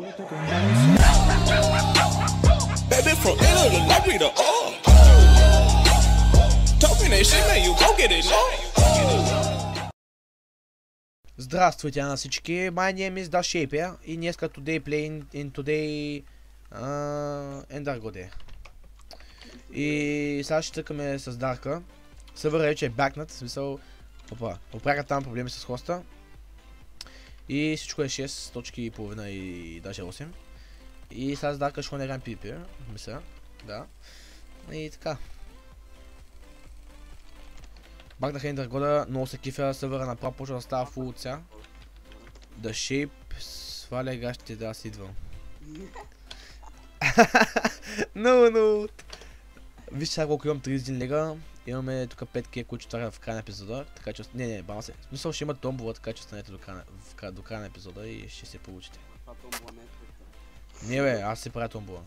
Baby from Italy, like we the oh. Talking that shit, man, you go get it? Здравствуйте на всички, my name is Da Shaper и днеска today playing in today uh, Ender Gode. И сега ще тъкаме с Дарка. Сървър вече е бакнат, в смисъл... Опа, оправят там проблеми с хоста. И всичко е 6 точки и половина и даже 8. И сега с Дарка ще играем PvP, мисля. Да. И така. Бакнаха Ender Года, много се кифя, сървъра направо почва да става фул от сега. The Shape, сваля гащите да аз идвам. Много, много. Вижте сега колко имам 31 лега. Имаме тук 5 ке, които ще в края на епизода. Така че... Не, не, бама се. В смисъл ще има томбова, така че останете до края, на- в до края на епизода и ще се получите. Томбола не е. Не бе, аз си правя томбова.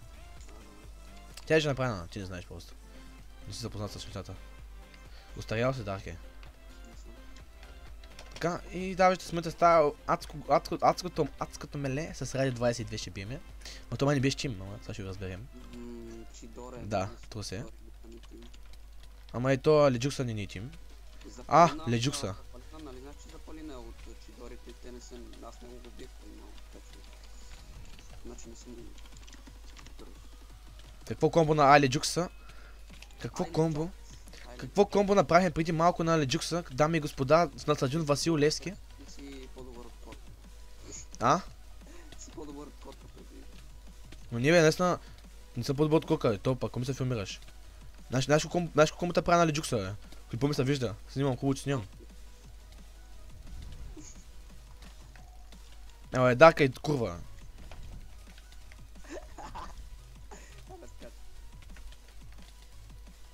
Тя е же направена, ти не знаеш просто. Не си запознат с нещата. Устарял се, Дарке. Така, и да, вижте смета става адско, адско, адското, адското меле с ради 22 ще биеме. Но това не беше чим, ама сега ще го разберем. Чидоре. Да, не Ама и то леджукса не ни тим. За А, Леджукса. нали знаеш, че е от е, Чидорите и те не са... Аз не го бих, но така че... Значи не съм... Какво комбо на Аледжукса? Какво комбо? Какво комбо направихме преди малко на Аледжукса, дами и господа, с насладжун Васил Левски? А? Преди. Но ние наистина, не съм по-добър от кока. То пак, ми се филмираш. Знаеш, знаеш колко знаеш колко комбо прави на Аледжукса, бе? Какво ми се вижда? Снимам хубаво, че снимам. Абе, Дарка и курва.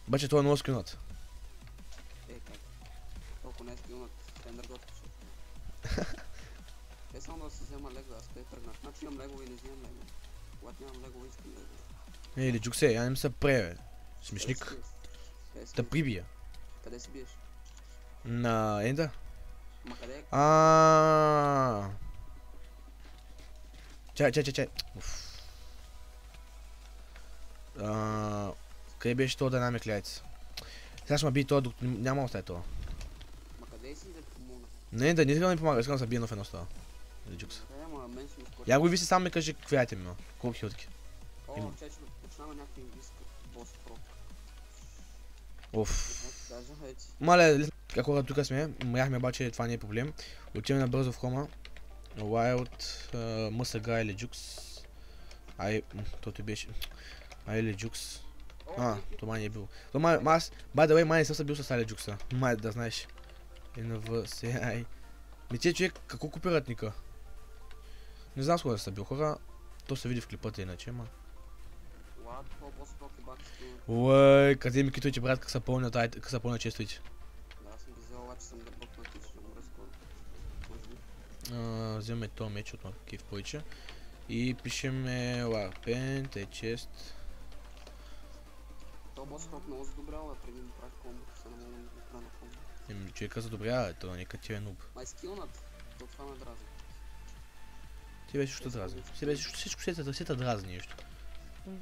Обаче това е много скринат. Е, как? Толкова не е скилнат. Тендър. Е, само да си взема лего, аз те тръгнах. Значи имам лего и не взимам лего. Когато нямам лего, искам лего. Ей, Аледжуксе, я не ми се пре, бе. Смешник. Да прибия. Къде си биеш? На Енда? Ма къде е? А. Чай, чай, чай, чай. Уф. А, Къде беше това динамик лайц? Сега ще ме би това, докато няма остави това. Ма къде си да помогна? Не, да не искам да ми помага, искам да бия в едно става. Или джукс. Е, ми. Я го виси само ми кажи какви айтеми има. Колко хилтки. О, че ще почнава някакви английски хайци. Мале, ако тук сме, мряхме обаче, това не е проблем. Отиваме набързо в хрома. Wild, uh, Мъсага или Джукс. Ай, то ти беше. Ай или Джукс. А, Ники, то май не е бил. То май, аз, by the way, май не съм се бил с Али Джукса. Май да знаеш. НВ, ай. Ми тия човек, какво копират ника? Не знам с кога да са бил хора. То се види в клипата иначе, ма. Ти скил. Уай, къде ми китовите брат, как са пълнят, ай, как са пълнят честовите. Да, аз съм ги взел, обаче съм да бъкнат и ще умра скоро. Вземем този меч от Кив повече. И пишеме Warpen, те чест. То бос прок много задобрява, преди ми правих комбото, се не мога да го правя на комбо. Еми, човека задобрява, то нека ти е нуб. Май скилнат, то това ме дразни. Ти беше що дразни. Ти беше всичко- се те- те дразни нещо. Ами,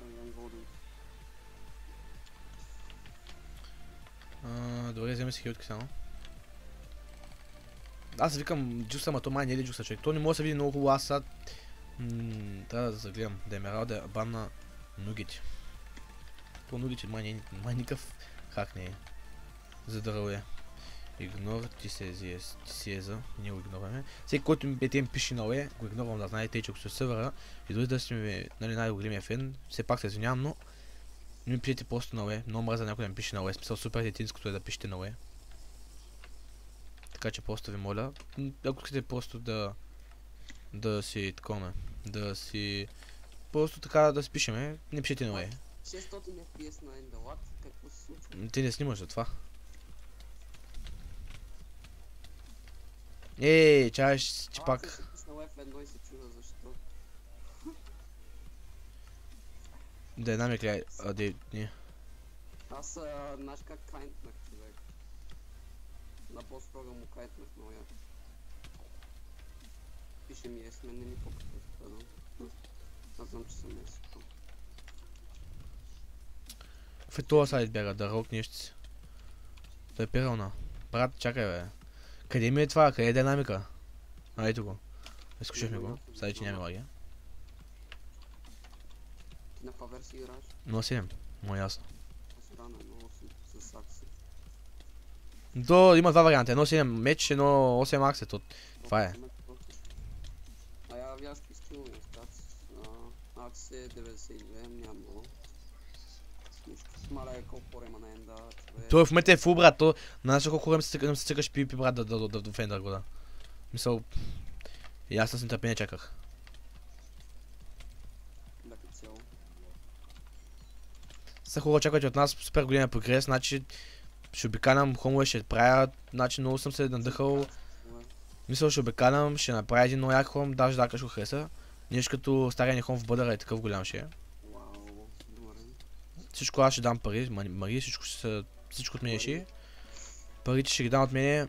Имам голден. А, добре, вземе си хилтки само. Аз викам джуса, ама то май не е джуса човек. То не може да се види много хубаво, аз сега... Трябва да загледам. Да е мерал да банна нугите. По нугите май, не, май никакъв хак не е. Задрал е. Игнор, ти се е, ти си е за, ние го игнорваме. Всеки, който ми ми пише на ОЕ, го игнорвам да знаете, че ако сте в сървъра и дори да сте ми нали, най-големия фен, все пак се извинявам, но не ми пишете просто на ОЕ. Много мраза някой да ми пише на ОЕ. Смисъл супер етинското е да пишете на ОЕ. Така че просто ви моля, ако искате просто да да си такова, да си просто така да си пишеме, не пишете на ОЕ. 600 FPS на Endalat, какво се случва? Ти не снимаш за това. Ей, чаш, че А, пак. аз съм се пуснал F1 и се чуда защо. Динамик ли? А, де, не. Аз, а, знаеш как кайнтнах човек? На бос рога му кайнтнах много яко. Пише ми е смен, не ми да Аз знам, че съм е супер. В е това сайт бяга, да рок нещо си. Той е пирална. Брат, чакай бе. Къде ми е това? Къде е динамика? А, ето го. Изкушихме го. Сега че няма лаги. Ти на каква версия играеш? 0-7. Му е ясно. Аз игра на 1.8 с акси. То има два варианта. 1-7 меч, едно 8 аксет от... Това е. А я вяски скилове, стац. Акс е 92, няма много. Нищо. Маля е колко порема на енда, човек. Той в момента е фул, брат. То, знаеш ли колко време се цъкаш- се цъкаш пи, пи, брат, да, да, да, го да. Мисъл... И аз с нетърпение чаках. Да, като цяло. Са хора очакват от нас супер голям прогрес, значи ще обикалям хомове, ще правя, значи много съм се надъхал. Мисля, ще обикалям, ще направя един много як хом, даже да ще го хареса. Нещо като стария ни хом в бъдъра е такъв голям ще е. Всичко аз ще дам пари, ма- мари, всичко ще всичко от мене ще. Парите ще ги дам от мене,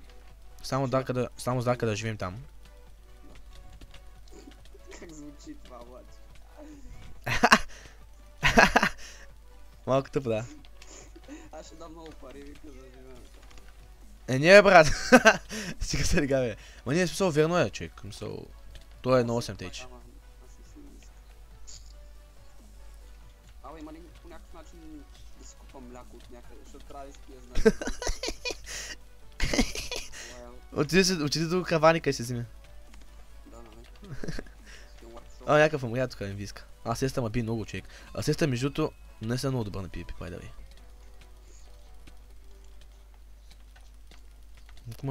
само Дарка да, само с Дарка да живеем там. Как звучи това, обаче? Малко тъпо, да. Аз ще дам много пари, вика, да живеем. Е, не брат. Стига се сега, бе. Ма ние смисъл верно е, човек. Мисъл, той е на 8 тейч. Абе, има ли начин да си купа мляко от някъде, защото трябва да знаеш. Уау, Отиди, си- отиди до краваника и се вземе. Да, workshop. А, някакъв умря тук ми виска. Аз сестра ма би много човек. А сестра между другото не са много добър на PvP, by the way.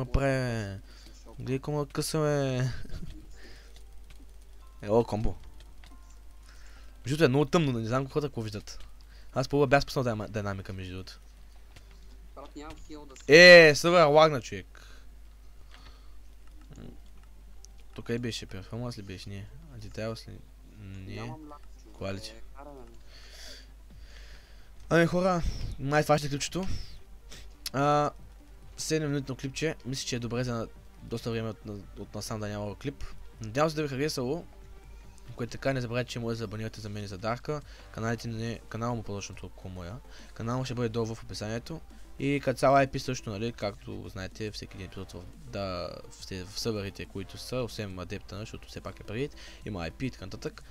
Бе. Шок. Гледай колко ме къса, бе. Е, о, комбо. Между е много тъмно, не знам хората какво виждат. Аз по бях спуснал динамика между другото. Брат, нямам хил да се... Е, сървър лагна човек. Тук е беше перформанс ли беше? Не. А Details ли? Не. Quality. Е. Ами хора, май това ще е клипчето. А, 7 минутно клипче. Мисля, че е добре за доста време от, от насам да няма клип. Надявам се да ви харесало. Което така не забравяйте, че може да забанирате за мен и за Дарка. Каналите не, канала му по-точно толкова моя. Канал му ще бъде долу в описанието. И като цяла IP също, нали, както знаете, всеки един епизод в, да, в, в сървърите, които са, освен адепта, защото все пак е предвид, има IP и така нататък.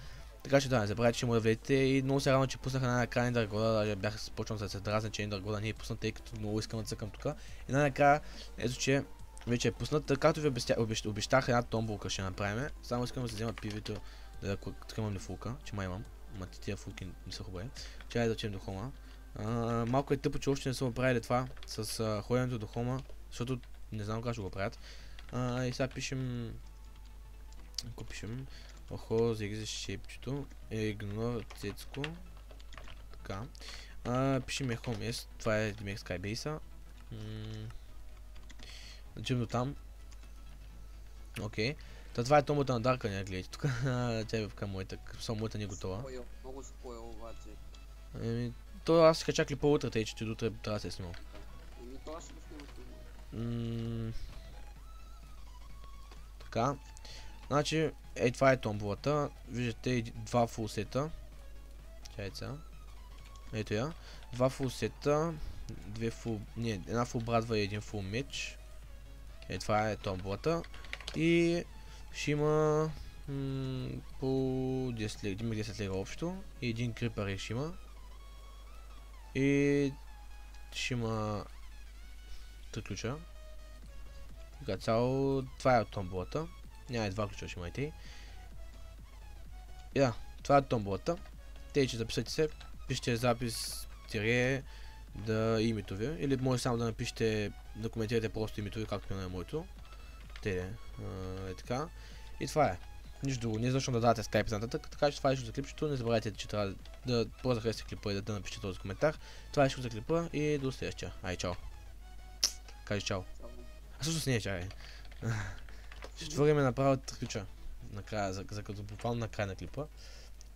Така че да, не забравяйте, че може да влезете и много се радвам, че пуснаха най-накрая Ender Goda, даже бях почнал да се дразня, че Ender Goda не е пуснат, тъй като много искам да цъкам тук. И най-накрая, ето че вече е пуснат, както ви обещя, обещ, обещах, една томбулка ще направим. Само искам да се взема пивито, да тук имам ли фулка, че май имам. Ма ти тия фулки не са хубави. Чай да отидем до хома. А, малко е тъпо, че още не са направили това с а, ходенето до хома, защото не знам как ще го правят. А, и сега пишем... Ако пишем... Охо, за шепчето. Ignore Цецко. Така. А, пишем Home S. Това е DMX Skybase. Начим до там. Окей. Та това е томата на Дарка, не гледайте. Тук тя е в моята. Само моята не е готова. Спойл, много спойл, обаче. Еми, то аз ще чакали по-утре, тъй че ти до утре трябва да се е снимал. Еми, това ще го снимам. Така. Значи, е, това е томбулата. Виждате два фулсета. Чай сега. Ето я. Два фулсета. Две фул... Не, една фул брадва и един фул меч. Е, това е томбулата. И ще има по 10 лега, има 10 лега общо. И един крипър ще има. И ще има три ключа. Така цяло, това е от томболата. Няма и два ключа ще имате. И да, това е от томболата. Те, че записате се, пишете запис тире да името ви. Или може само да напишете, да коментирате просто името ви, както е моето. Те, е така. И това е. Нищо друго, не защо да дадете скайп и нататък, така че това е за клипчето. Не забравяйте, че трябва да харесате клипа и да, да напишете този коментар. Това е за клипа и до следващия. Ай, чао. Кажи чао. А всъщност не е чай. Ще отворим направо три ключа. Накрая, за, за като буквално накрая на клипа.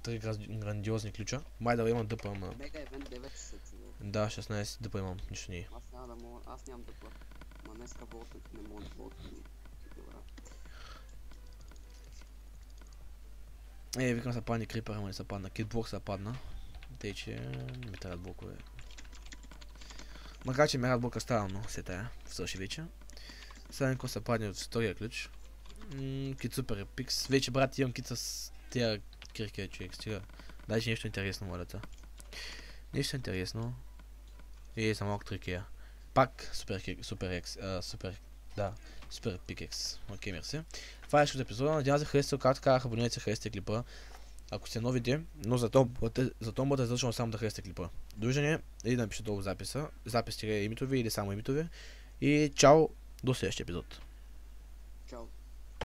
три грандиозни ключа. Май да имам дъпа, ама... Бега евент 9 часа, човек. Да, 16 дъпа имам, нищо не е. Аз няма да мога, аз нямам платя. Ма днеска болтът не мога да болтът. Добре. Е, викам се падне крипър, ама не се падна. Китблок се падна. Тъй, че не ми трябват блокове. Макар, че ми трябват блока става, но се тая. Свърши вече. Сега се падне от втория ключ. Кит супер пикс. Вече брат имам кит с тия кирки, човек. Стига. Даже нещо интересно, моля. Нещо интересно. И за малко трикия. Пак супер, супер а, супер, да, супер пикекс. Окей, мерси. Това е от епизода. Надявам се харесал, както казах, абонирайте се, харесайте клипа. Ако сте новите, но зато, бъдете- зато бъдете задължено само да харесате клипа. Довиждане или да напишете долу записа. Запис името ви или само името ви. И чао, до следващия епизод. Чао.